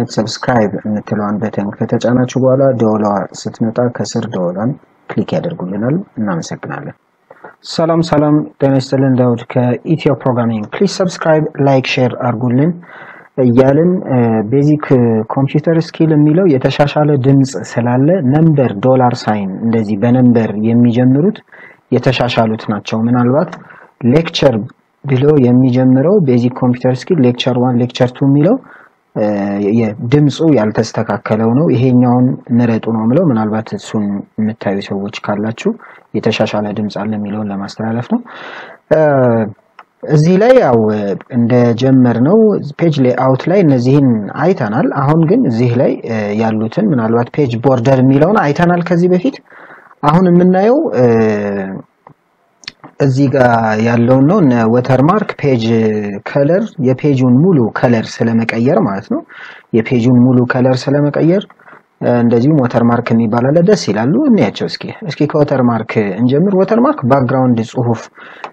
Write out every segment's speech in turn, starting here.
በዋናነት subscribe የምትለዋን button ከተጫናችሁ በኋላ ደወሏ ስትመጣ ከስር ደወሏን click ያደርጉልናል። እናመሰግናለን። ሰላም ሰላም፣ ጤና ይስጥልን። ዳውድ ከኢትዮ ፕሮግራሚንግ። please subscribe፣ like፣ share አድርጉልን እያልን basic computer skill የሚለው የተሻሻለ ድምፅ ስላለ number dollar sign እንደዚህ በ number የሚጀምሩት የተሻሻሉት ናቸው። ምናልባት lecture ብሎ የሚጀምረው basic computer skill lecture one lecture two የሚለው ድምፁ ያልተስተካከለው ነው። ይሄኛውን ምረጡ ነው ምለው። ምናልባት እሱን የምታዩ ሰዎች ካላችሁ የተሻሻለ ድምፅ አለ የሚለውን ለማስተላለፍ ነው። እዚህ ላይ ያው እንደጀመር ነው page layout ላይ እነዚህን አይተናል። አሁን ግን እዚህ ላይ ያሉትን ምናልባት page border የሚለውን አይተናል ከዚህ በፊት። አሁን የምናየው እዚህ ጋር ያለውን ነው። እነ watermark page color የ page ኡን ሙሉ color ስለመቀየር ማለት ነው። የ page ኡን ሙሉ color ስለመቀየር እንደዚሁም watermark የሚባል አለ። ደስ ይላሉ። እንያቸው እስኪ እስኪ ከ watermark እንጀምር። watermark background ጽሁፍ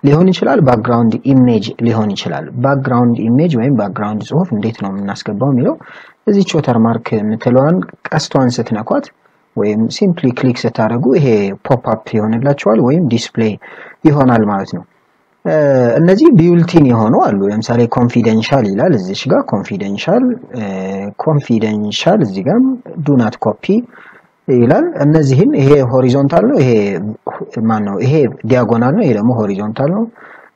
ሊሆን ይችላል፣ background image ሊሆን ይችላል። background image ወይም background ጽሁፍ እንዴት ነው የምናስገባው የሚለው እዚች watermark የምትለዋን ቀስቷን ስትነኳት ወይም simply click ስታደርጉ ይሄ pop up ይሆንላችኋል ወይም display ይሆናል ማለት ነው። እነዚህ built-in የሆኑ አሉ። ለምሳሌ confidential ይላል እዚች ጋር confidential confidential እዚህ ጋር do not copy ይላል። እነዚህን ይሄ horizontal ነው፣ ይሄ ማን ነው? ይሄ diagonal ነው፣ ይሄ ደግሞ horizontal ነው።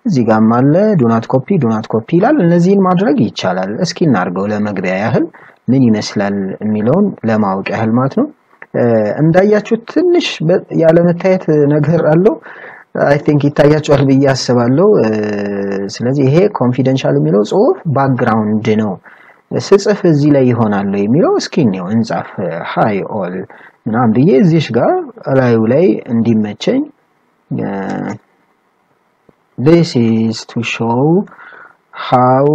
እዚህ ጋርም አለ do not copy do not copy ይላል። እነዚህን ማድረግ ይቻላል። እስኪ እናድርገው ለመግቢያ ያህል ምን ይመስላል የሚለውን ለማወቅ ያህል ማለት ነው። እንዳያችሁት ትንሽ ያለመታየት ነገር አለው። I think ይታያቸዋል ብዬ አስባለሁ። ስለዚህ ይሄ confidential የሚለው ጽሁፍ background ነው። ስጽፍ እዚህ ላይ ይሆናል የሚለው እስኪ ነው እንጻፍ hi all ምናምን ብዬ እዚሽ ጋር ላዩ ላይ እንዲመቸኝ this is to show how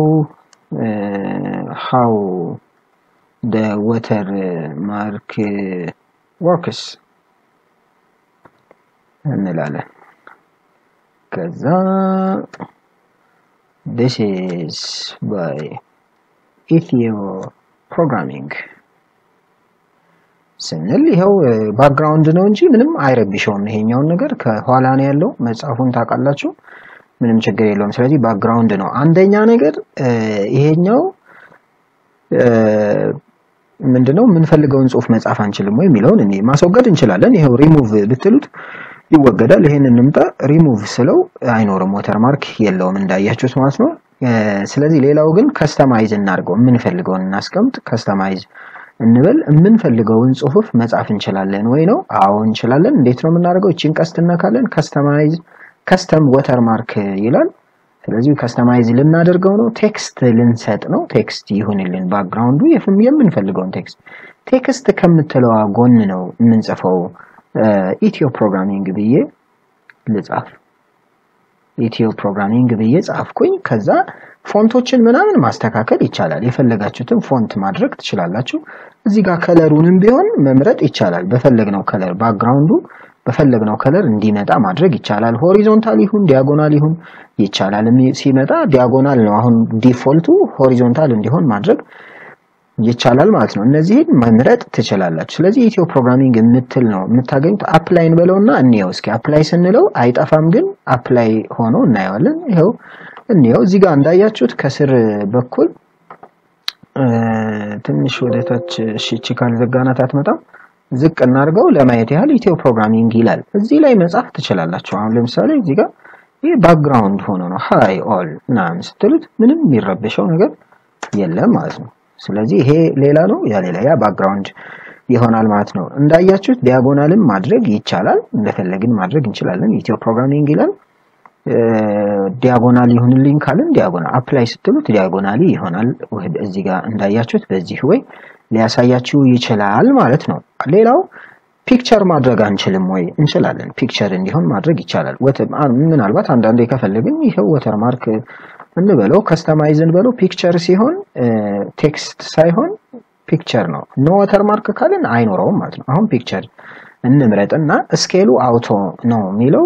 uh, how the watermark works እንላለን። ከዛ this is by ኢትዮ ፕሮግራሚንግ ስንል ይኸው background ነው እንጂ ምንም አይረብሸውም። ይሄኛውን ነገር ከኋላ ነው ያለው። መጽሐፉን ታውቃላችሁ፣ ምንም ችግር የለውም። ስለዚህ background ነው። አንደኛ ነገር ይሄኛው ምንድነው የምንፈልገውን ጽሁፍ መጻፍ አንችልም ወይ የሚለውን እኔ ማስወገድ እንችላለን። ይኸው ሪሙቭ ብትሉት ይወገዳል። ይሄን እንምጣ። ሪሙቭ ስለው አይኖርም፣ watermark የለውም እንዳያችሁት ማለት ነው። ስለዚህ ሌላው ግን customize እናድርገው። የምንፈልገውን እናስቀምጥ፣ customize እንበል። የምንፈልገውን ጽሁፍ መጻፍ እንችላለን ወይ ነው? አዎ እንችላለን። እንዴት ነው የምናደርገው? እቺን ቀስት እነካለን። customize custom watermark ይላል። ስለዚህ customize ልናደርገው ነው። text ልንሰጥ ነው። text ይሁንልን background ኡ የምንፈልገውን text text ከምትለዋ ጎን ነው የምንጽፈው። ኢትዮ ፕሮግራሚንግ ብዬ ልጻፍ። ኢትዮ ፕሮግራሚንግ ብዬ ጻፍኩኝ። ከዛ font ኦችን ምናምን ማስተካከል ይቻላል። የፈለጋችሁትን font ማድረግ ትችላላችሁ። እዚህ ጋር color ኡንም ቢሆን መምረጥ ይቻላል። በፈለግነው color background ኡ በፈለግነው color እንዲመጣ ማድረግ ይቻላል። horizontal ይሁን diagonal ይሁን ይቻላል። ሲመጣ diagonal ነው አሁን default ኡ፣ horizontal እንዲሆን ማድረግ ይቻላል ማለት ነው። እነዚህን መምረጥ ትችላላችሁ። ስለዚህ ኢትዮ ፕሮግራሚንግ የምትል ነው የምታገኙት። apply እንበለውና እንየው እስኪ። apply ስንለው አይጠፋም፣ ግን apply ሆኖ እናየዋለን። ይኸው እንየው። እዚህ ጋር እንዳያችሁት ከስር በኩል ትንሽ ወደ ታች እሺ፣ ካልዘጋናት አትመጣም። ዝቅ እናድርገው ለማየት ያህል ኢትዮ ፕሮግራሚንግ ይላል። እዚህ ላይ መጻፍ ትችላላችሁ። አሁን ለምሳሌ እዚህ ጋር ይህ background ሆኖ ነው hi all ምናምን ስትሉት ምንም የሚረብሸው ነገር የለም ማለት ነው። ስለዚህ ይሄ ሌላ ነው፣ ያ ሌላ፣ ያ background ይሆናል ማለት ነው። እንዳያችሁት diagonal ም ማድረግ ይቻላል። እንደፈለግን ማድረግ እንችላለን። ኢትዮ ፕሮግራሚንግ ይላል። diagonal ይሁንልኝ ካልን diagonal apply ስትሉት diagonally ይሆናል። እዚህ ጋር እንዳያችሁት በዚህ way ሊያሳያችሁ ይችላል ማለት ነው። ሌላው picture ማድረግ አንችልም ወይ? እንችላለን። picture እንዲሆን ማድረግ ይቻላል። ምናልባት አንዳንዴ ከፈለግን ይኸው watermark እንበለው customize እንበለው picture ሲሆን text ሳይሆን picture ነው። no watermark ካልን አይኖረውም ማለት ነው። አሁን picture እንምረጥና scale ኡ auto ነው የሚለው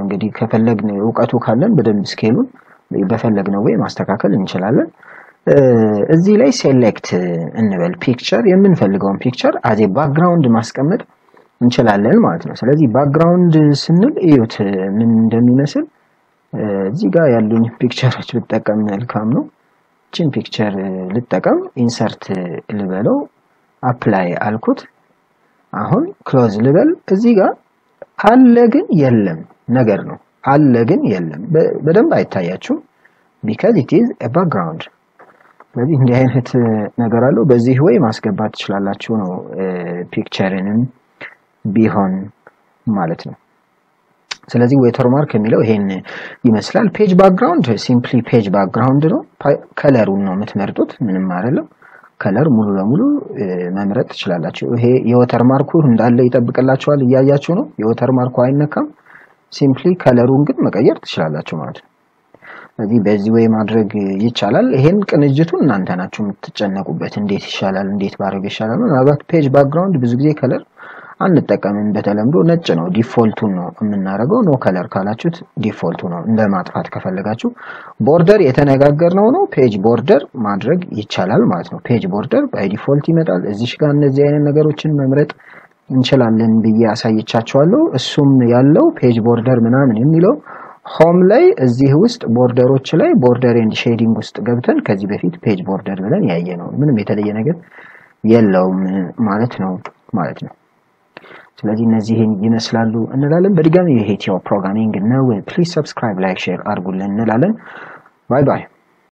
እንግዲህ ከፈለግን እውቀቱ ካለን በደንብ scale ኡን በፈለግነው way ማስተካከል እንችላለን። እዚህ ላይ select እንበል picture የምንፈልገውን picture as a background ማስቀመጥ እንችላለን ማለት ነው። ስለዚህ background ስንል እዩት ምን እንደሚመስል እዚህ ጋር ያሉኝ picture ኦች ብጠቀም መልካም ነው። እቺን picture ልጠቀም፣ insert ልበለው፣ apply አልኩት። አሁን close ልበል። እዚህ ጋር አለ ግን የለም ነገር ነው። አለ ግን የለም። በደንብ አይታያችሁም because it is background። ስለዚህ እንዲህ አይነት ነገር አለው። በዚህ way ማስገባት ትችላላችሁ ነው picture ንም ቢሆን ማለት ነው። ስለዚህ watermark የሚለው ይሄን ይመስላል። page background simply page background ነው። color ኡን ነው የምትመርጡት፣ ምንም አይደለም። color ሙሉ ለሙሉ መምረጥ ትችላላችሁ። ይሄ የ watermark ኡ እንዳለ ይጠብቅላችኋል። እያያችሁ ነው። የ watermark ኡ አይነካም። simply color ኡን ግን መቀየር ትችላላችሁ ማለት ነው። ስለዚህ በዚህ way ማድረግ ይቻላል። ይሄን ቅንጅቱን እናንተ ናችሁ የምትጨነቁበት፣ እንዴት ይሻላል፣ እንዴት ባድረግ ይሻላል። ምናልባት page background ብዙ ጊዜ color አንጠቀምም። በተለምዶ ነጭ ነው default ኡን ነው የምናደርገው። no color ካላችሁት default ኡ ነው። እንደ ማጥፋት ከፈለጋችሁ border የተነጋገርነው ነው። page border ማድረግ ይቻላል ማለት ነው። page border by default ይመጣል። እዚሽ ጋር እነዚህ አይነት ነገሮችን መምረጥ እንችላለን ብዬ አሳይቻችኋለሁ። እሱም ያለው page border ምናምን የሚለው home ላይ እዚህ ውስጥ border ኦች ላይ border and shading ውስጥ ገብተን ከዚህ በፊት page border ብለን ያየ ነው። ምንም የተለየ ነገር የለውም ማለት ነው ማለት ነው። ስለዚህ እነዚህን ይመስላሉ እንላለን። በድጋሚ ኢትዮ ፕሮግራሚንግ ነው። please subscribe፣ like፣ share አድርጉልን እንላለን። bye bye።